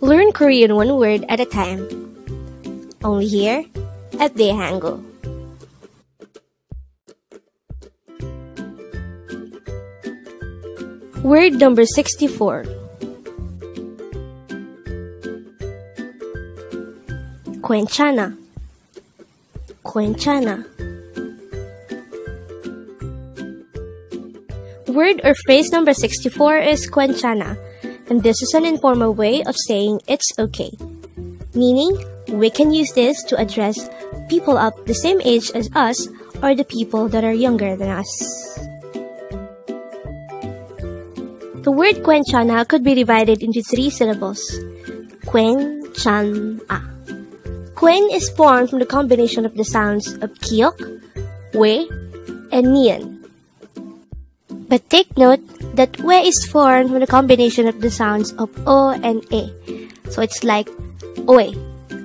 Learn Korean one word at a time. Only here at Dae-Hangul. Word number 64. Quenchana. Quenchana. Word or phrase number 64 is quenchana, and this is an informal way of saying it's okay. Meaning, we can use this to address people of the same age as us or the people that are younger than us. The word quenchana could be divided into three syllables. Quen, chan, a. Quen is formed from the combination of the sounds of kiok, we, and nian. But take note that we is formed from the combination of the sounds of o and a. So it's like oe,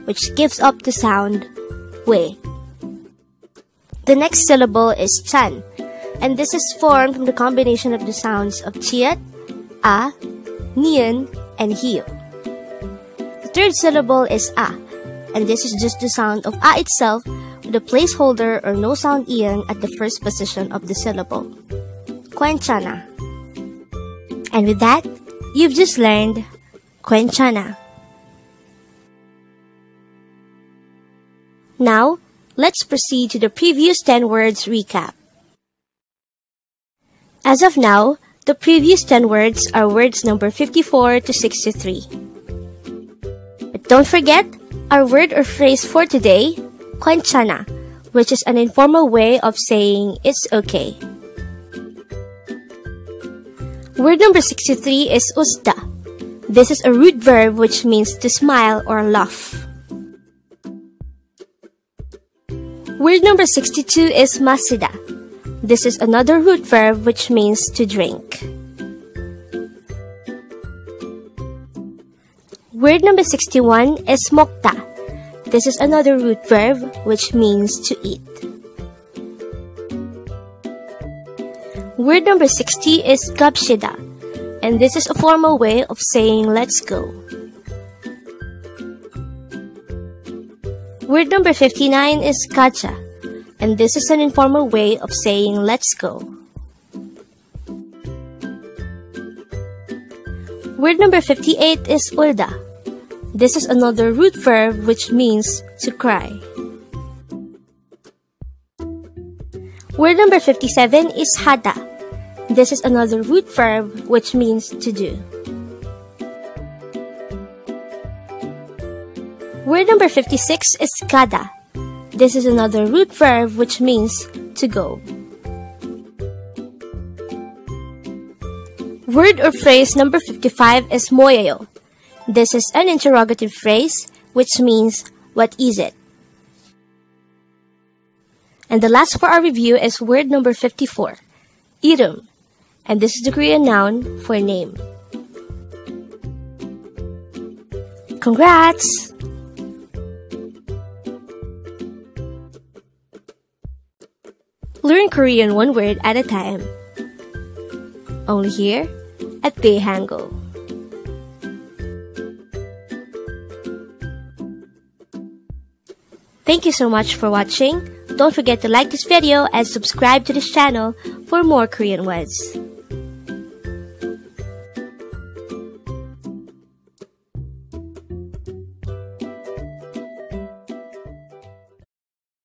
which gives up the sound we. The next syllable is chan, and this is formed from the combination of the sounds of chiat, a, nian, and hio. The third syllable is a, and this is just the sound of a itself with a placeholder or no sound ian at the first position of the syllable. Quenchana. And with that, you've just learned Quenchana. Now, let's proceed to the previous 10 words recap. As of now, the previous 10 words are words number 54 to 63. But don't forget our word or phrase for today, quenchana, which is an informal way of saying it's okay. Word number 63 is usda. This is a root verb which means to smile or laugh. Word number 62 is masida. This is another root verb which means to drink. Word number 61 is mokta. This is another root verb which means to eat. Word number 60 is gabshida, and this is a formal way of saying let's go. Word number 59 is kacha, and this is an informal way of saying let's go. Word number 58 is ulda. This is another root verb which means to cry. Word number 57 is hada. This is another root verb which means to do. Word number 56 is kada. This is another root verb which means to go. Word or phrase number 55 is moyayo. This is an interrogative phrase which means what is it? And the last for our review is word number 54, irum. And this is the Korean noun for a name. Congrats! Learn Korean one word at a time. Only here at Dae-Hangul. Thank you so much for watching. Don't forget to like this video and subscribe to this channel for more Korean words.